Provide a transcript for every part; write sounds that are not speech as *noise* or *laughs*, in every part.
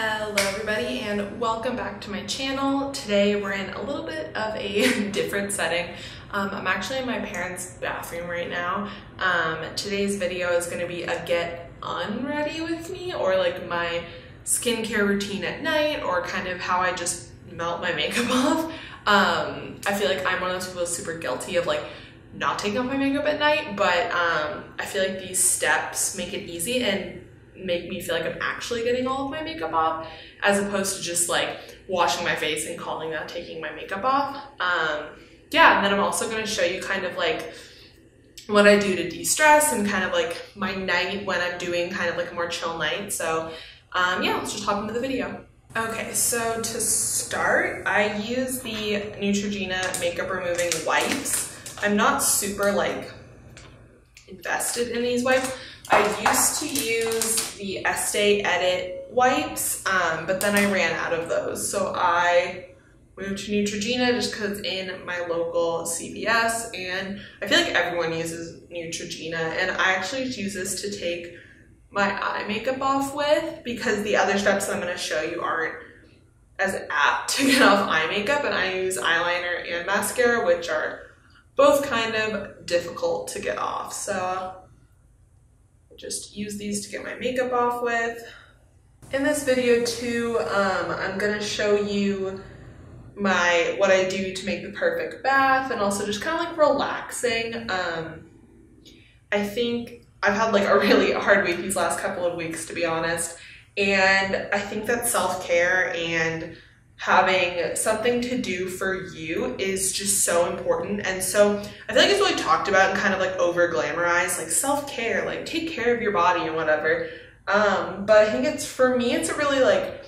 Hello everybody and welcome back to my channel. Today we're in a little bit of a *laughs* different setting. Um, I'm actually in my parents' bathroom right now. Um, today's video is going to be a get unready with me or like my skincare routine at night or kind of how I just melt my makeup *laughs* off. Um, I feel like I'm one of those people super guilty of like not taking off my makeup at night, but um, I feel like these steps make it easy and make me feel like I'm actually getting all of my makeup off as opposed to just like washing my face and calling that taking my makeup off. Um, yeah, and then I'm also going to show you kind of like what I do to de-stress and kind of like my night when I'm doing kind of like a more chill night. So um, yeah, let's just hop into the video. Okay, so to start, I use the Neutrogena makeup removing wipes. I'm not super like invested in these wipes. I used to use the Estee Edit wipes, um, but then I ran out of those. So I moved to Neutrogena just because in my local CVS, and I feel like everyone uses Neutrogena, and I actually use this to take my eye makeup off with because the other steps that I'm going to show you aren't as apt to get off eye makeup, and I use eyeliner and mascara, which are both kind of difficult to get off. So just use these to get my makeup off with. In this video too, um, I'm gonna show you my what I do to make the perfect bath and also just kind of like relaxing. Um, I think I've had like a really hard week these last couple of weeks to be honest, and I think that self-care and having something to do for you is just so important. And so I feel like it's really talked about and kind of like over glamorized, like self care, like take care of your body and whatever. Um, but I think it's for me, it's a really like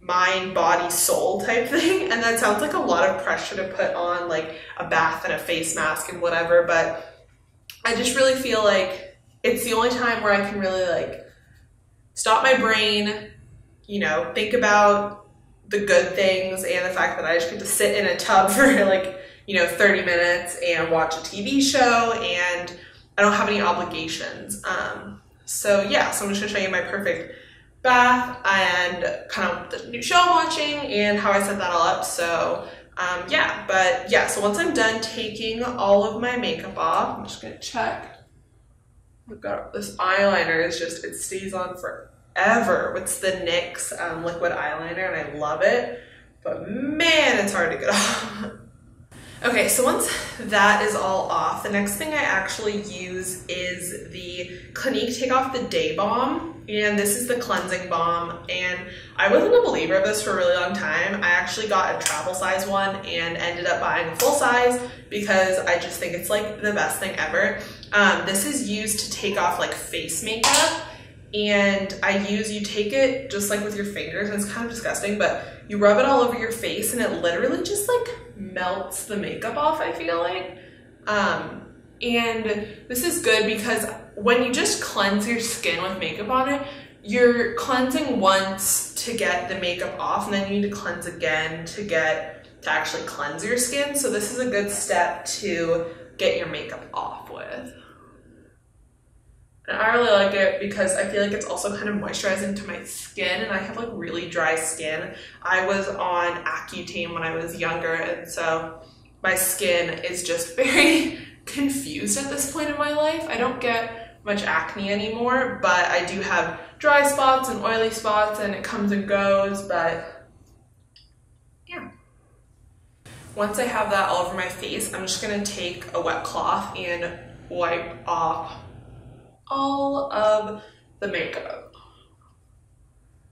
mind, body, soul type *laughs* thing. And that sounds like a lot of pressure to put on like a bath and a face mask and whatever. But I just really feel like it's the only time where I can really like stop my brain, you know, think about the good things and the fact that I just get to sit in a tub *laughs* for like, you know, 30 minutes and watch a TV show and I don't have any obligations. Um, so yeah, so I'm just gonna show you my perfect bath and kind of the new show I'm watching and how I set that all up. So um, yeah, but yeah, so once I'm done taking all of my makeup off, I'm just gonna check. I've got this eyeliner is just, it stays on for ever. It's the NYX um, liquid eyeliner and I love it, but man, it's hard to get *laughs* off. okay, so once that is all off, the next thing I actually use is the Clinique Take Off the Day Balm. And this is the cleansing balm. And I wasn't a believer of this for a really long time. I actually got a travel size one and ended up buying a full size because I just think it's like the best thing ever. Um, this is used to take off like face makeup and I use, you take it just like with your fingers, and it's kind of disgusting, but you rub it all over your face and it literally just like melts the makeup off, I feel like. Um, and this is good because when you just cleanse your skin with makeup on it, you're cleansing once to get the makeup off, and then you need to cleanse again to get to actually cleanse your skin. So this is a good step to get your makeup off with. And I really like it because I feel like it's also kind of moisturizing to my skin and I have like really dry skin. I was on Accutane when I was younger and so my skin is just *laughs* very confused at this point in my life. I don't get much acne anymore, but I do have dry spots and oily spots and it comes and goes, but yeah. Once I have that all over my face, I'm just gonna take a wet cloth and wipe off all of the makeup.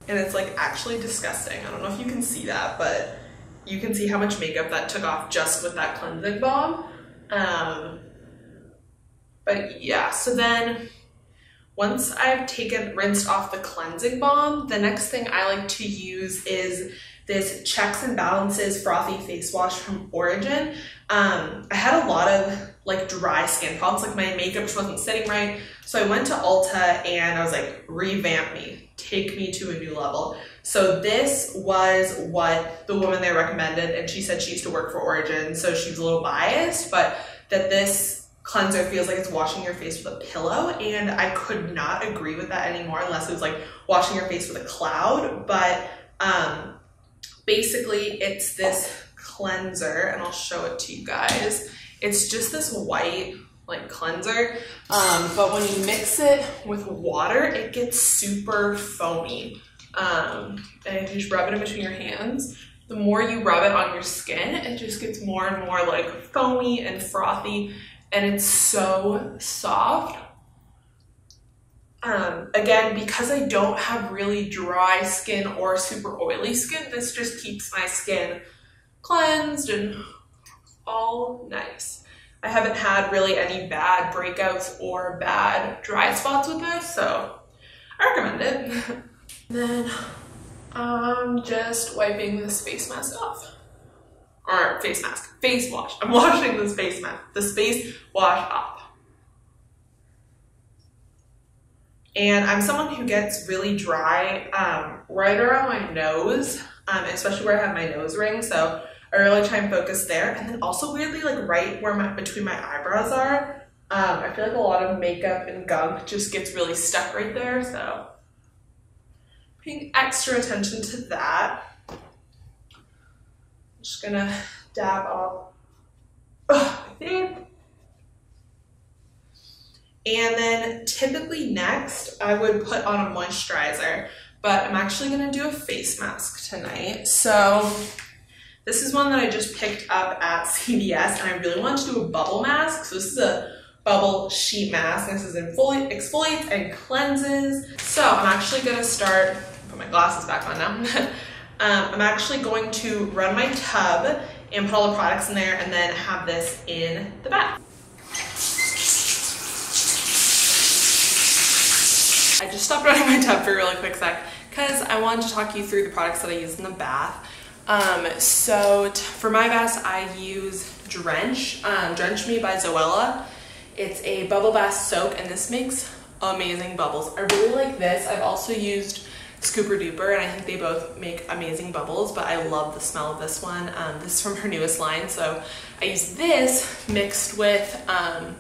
And it's like actually disgusting. I don't know if you can see that, but you can see how much makeup that took off just with that cleansing balm. Um, but yeah, so then once I've taken, rinsed off the cleansing balm, the next thing I like to use is this Checks and Balances Frothy Face Wash from Origin. Um, I had a lot of like dry skin problems, like my makeup just wasn't sitting right. So I went to Ulta and I was like, revamp me, take me to a new level. So this was what the woman there recommended, and she said she used to work for Origin, so she was a little biased, but that this cleanser feels like it's washing your face with a pillow and I could not agree with that anymore unless it was like washing your face with a cloud but um, basically it's this cleanser and I'll show it to you guys. It's just this white like cleanser um, but when you mix it with water it gets super foamy. Um, and you just rub it in between your hands. The more you rub it on your skin it just gets more and more like foamy and frothy and it's so soft. Um, again, because I don't have really dry skin or super oily skin, this just keeps my skin cleansed and all nice. I haven't had really any bad breakouts or bad dry spots with this, so I recommend it. *laughs* then I'm just wiping this face mask off or face mask, face wash. I'm *laughs* washing this face mask, the face wash off. And I'm someone who gets really dry um, right around my nose, um, especially where I have my nose ring. So I really try and focus there. And then also weirdly, like right where my between my eyebrows are, um, I feel like a lot of makeup and gunk just gets really stuck right there. So paying extra attention to that I'm just gonna dab off my face. And then typically next, I would put on a moisturizer, but I'm actually gonna do a face mask tonight. So this is one that I just picked up at CVS and I really want to do a bubble mask. So this is a bubble sheet mask. This is exfoliates and cleanses. So I'm actually gonna start, put my glasses back on now. *laughs* Um, I'm actually going to run my tub and put all the products in there and then have this in the bath. I just stopped running my tub for a really quick sec because I wanted to talk you through the products that I use in the bath. Um, so for my bath, I use Drench, um, Drench Me by Zoella. It's a bubble bath soak and this makes amazing bubbles. I really like this. I've also used Scooper Duper, and I think they both make amazing bubbles, but I love the smell of this one. Um, this is from her newest line, so I use this mixed with um,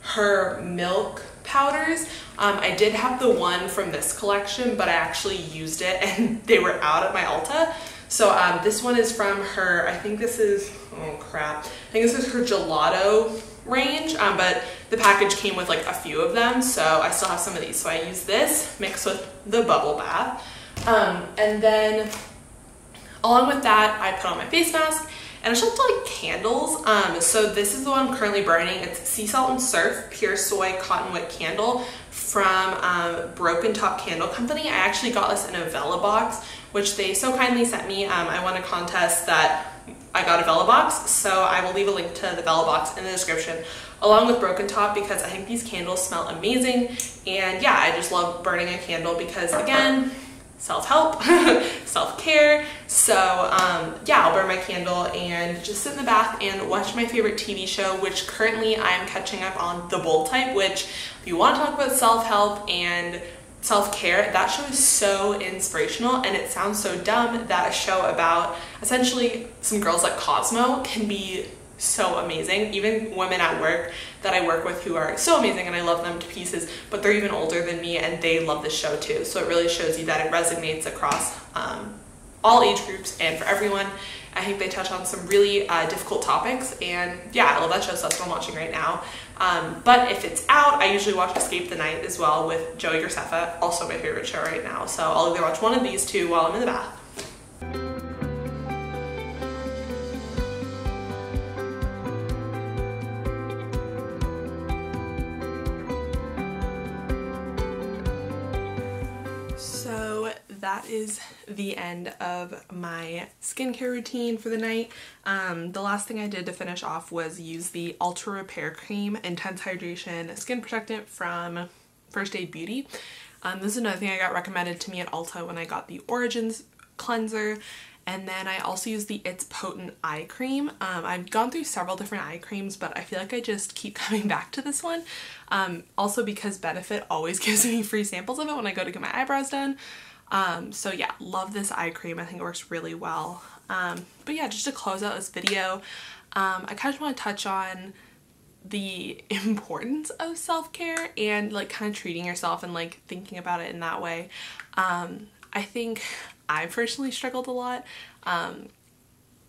her milk powders. Um, I did have the one from this collection, but I actually used it *laughs* and they were out at my Ulta. So um, this one is from her, I think this is, oh crap, I think this is her gelato range, um, but the package came with like a few of them, so I still have some of these. So I use this mixed with the bubble bath. Um, and then along with that, I put on my face mask and I just like candles. Um, so this is the one I'm currently burning. It's Sea Salt and Surf Pure Soy Cotton Wick Candle from um, Broken Top Candle Company. I actually got this in a Vellabox, which they so kindly sent me. Um, I won a contest that I got a Vellabox, so I will leave a link to the Vellabox in the description along with Broken Top because I think these candles smell amazing. And yeah, I just love burning a candle because again, self-help, *laughs* self-care. So um, yeah, I'll burn my candle and just sit in the bath and watch my favorite TV show, which currently I'm catching up on The Bold Type, which if you want to talk about self-help and self-care that show is so inspirational and it sounds so dumb that a show about essentially some girls like cosmo can be so amazing even women at work that i work with who are so amazing and i love them to pieces but they're even older than me and they love this show too so it really shows you that it resonates across um, all age groups and for everyone I think they touch on some really uh, difficult topics, and yeah, I love that show, so that's what I'm watching right now. Um, but if it's out, I usually watch Escape the Night as well with Joey Graceffa, also my favorite show right now. So I'll either watch one of these two while I'm in the bath, that is the end of my skincare routine for the night. Um, the last thing I did to finish off was use the Ultra Repair Cream Intense Hydration Skin Protectant from First Aid Beauty. Um, this is another thing I got recommended to me at Ulta when I got the Origins cleanser and then I also use the It's Potent Eye Cream. Um, I've gone through several different eye creams, but I feel like I just keep *laughs* coming back to this one. Um, also because Benefit always *laughs* gives me free samples of it when I go to get my eyebrows done. Um, so yeah, love this eye cream. I think it works really well. Um, but yeah, just to close out this video, um, I kind of want to touch on the *laughs* importance of self-care and like kind of treating yourself and like thinking about it in that way. Um, I think I personally struggled a lot um,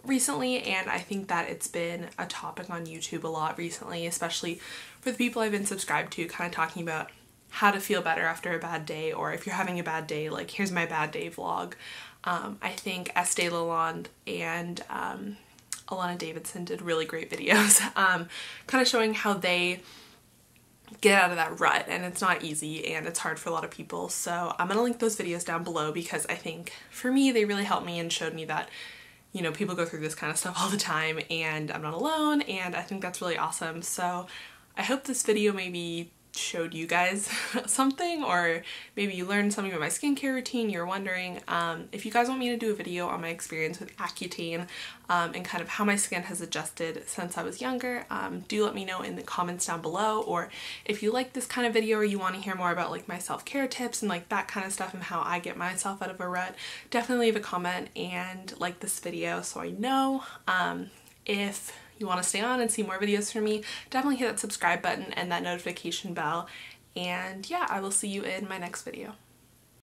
recently and I think that it's been a topic on YouTube a lot recently, especially for the people I've been subscribed to, kind of talking about how to feel better after a bad day or if you're having a bad day, like here's my bad day vlog. Um, I think Estee Lalonde and um, Allana Davison did really great *laughs* videos, um, kind of showing how they get out of that rut and it's not easy and it's hard for a lot of people. So I'm gonna link those videos down below because I think for me they really helped me and showed me that you know people go through this kind of stuff *laughs* all the time and I'm not alone and I think that's really awesome. So I hope this video maybe showed you guys *laughs* something or maybe you learned something about my skincare routine you're wondering um, if you guys want me to do a video on my experience with Accutane um, and kind of how my skin has adjusted since I was younger um, do let me know in the comments down below or if you like this kind of video or you want to hear more about like my self-care tips and like that kind of stuff and how I get myself out of a rut definitely leave a comment and like this video so I know um, if you want to stay on and see more videos from me, definitely hit that subscribe button and that notification bell. And yeah, I will see you in my next video.